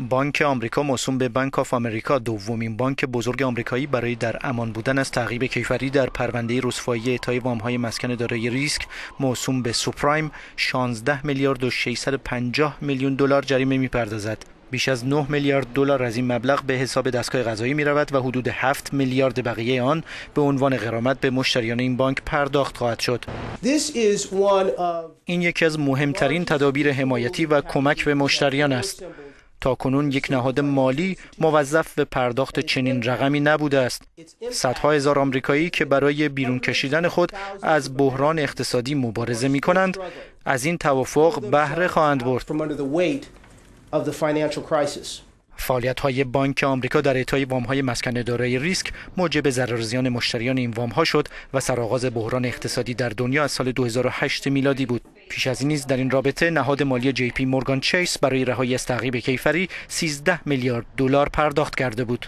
بانک آمریکا موسوم به Bank of America دومین بانک بزرگ آمریکایی برای در امان بودن از تعقیب کیفری در پرونده رسوایی اعطای وامهای مسکن دارای ریسک موسوم به subprime 16 میلیارد و 650 میلیون دلار جریمه می‌پردازد. بیش از 9 میلیارد دلار از این مبلغ به حساب دستگاه قضایی می رود و حدود 7 میلیارد بقیه آن به عنوان غرامت به مشتریان این بانک پرداخت خواهد شد. این یکی از مهمترین تدابیر حمایتی و کمک به مشتریان است. تا کنون یک نهاد مالی موظف به پرداخت چنین رقمی نبوده است. صدها هزار آمریکایی که برای بیرون کشیدن خود از بحران اقتصادی مبارزه می کنند از این توافق بهره خواهند برد. فعالیت های بانک آمریکا در اعطای وام های مسکن دارای ریسک موجب ضرر زیان مشتریان این وام ها شد و سرآغاز بحران اقتصادی در دنیا از سال 2008 میلادی بود. پیش از این نیز در این رابطه نهاد مالی جی پی مورگان چیس برای رهایی از تعقیب کیفری 13 میلیارد دلار پرداخت کرده بود.